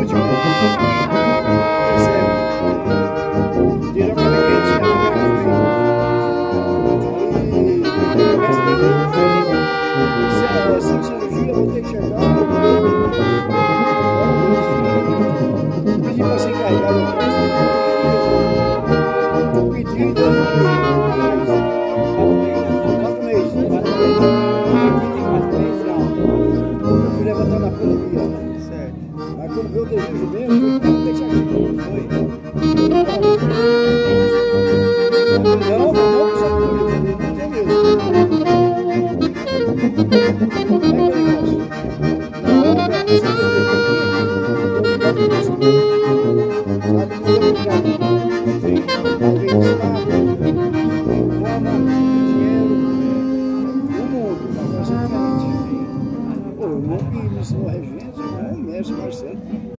mucho. como eu o começou a regência com o né? mestre Marcelo.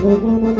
¡Gracias!